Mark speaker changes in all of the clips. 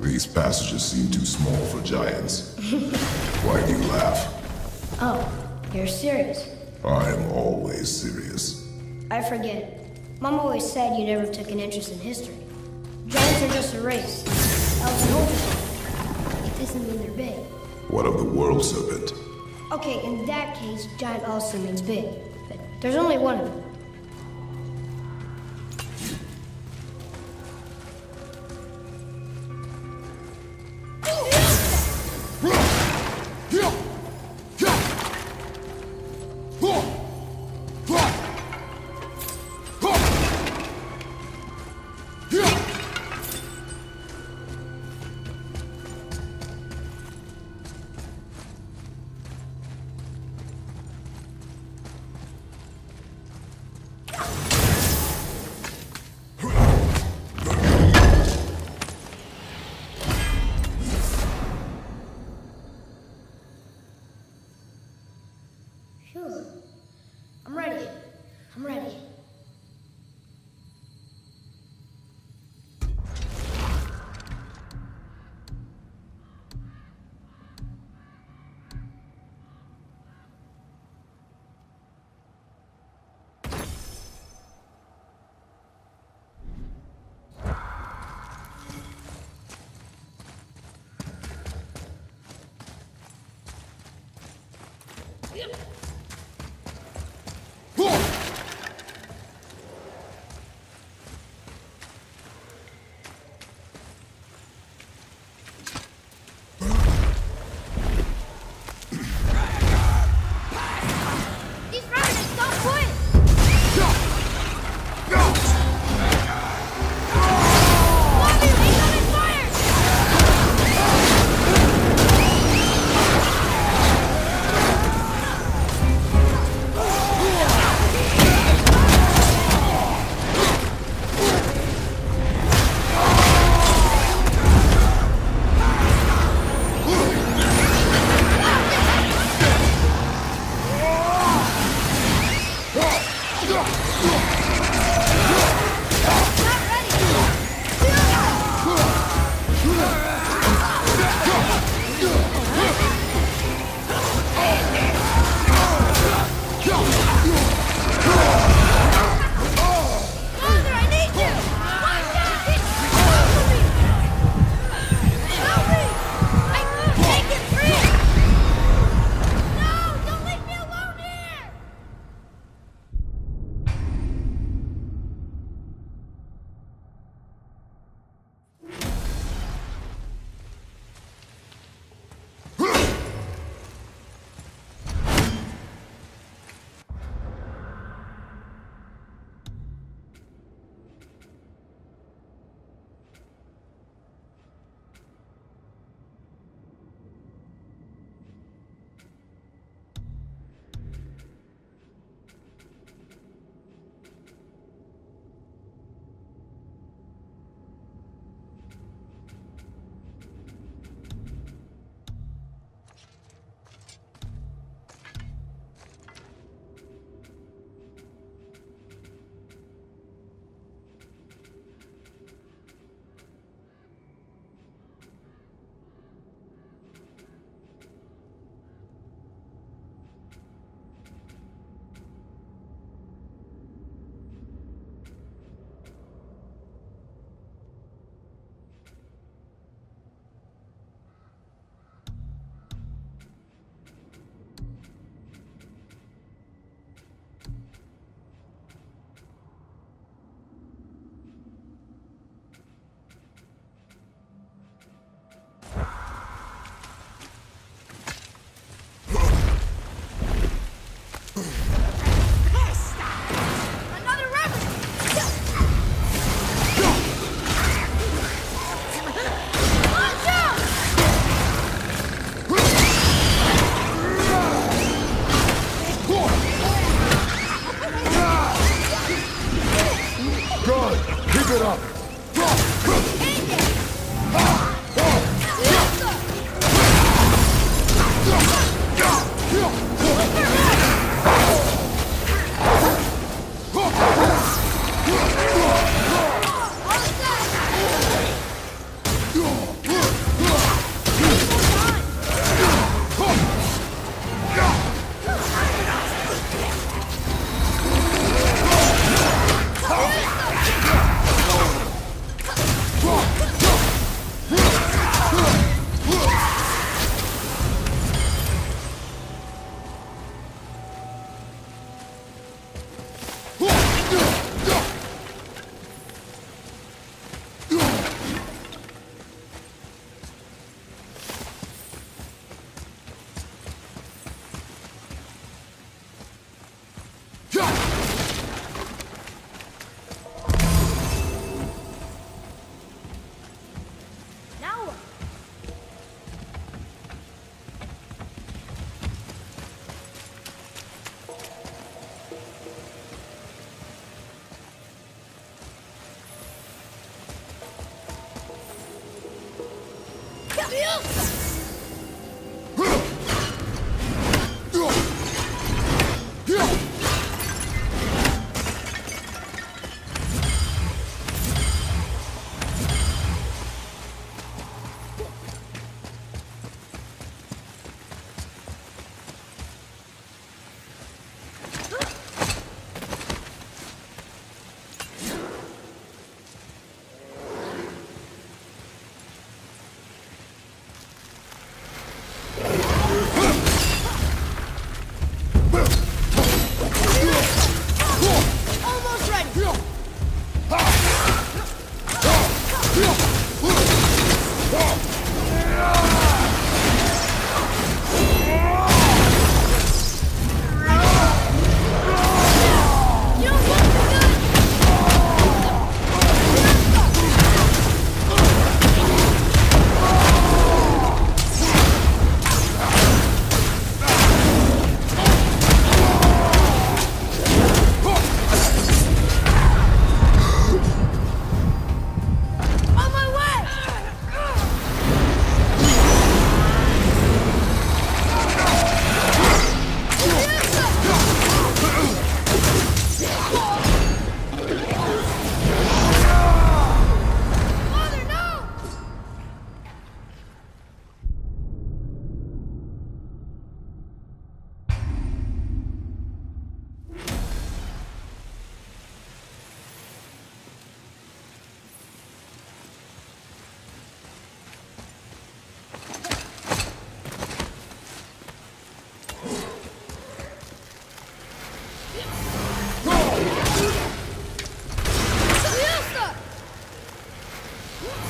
Speaker 1: These passages seem too small for giants. Why do you laugh?
Speaker 2: Oh, you're serious.
Speaker 1: I am always serious.
Speaker 2: I forget. Mom always said you never took an interest in history. Giants are just a race. Elves and older. It doesn't mean they're big.
Speaker 1: What of the world serpent?
Speaker 2: Okay, in that case, giant also means big. But there's only one of them. Good. Keep it up. Drop. I'm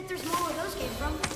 Speaker 2: bet there's more where those came from.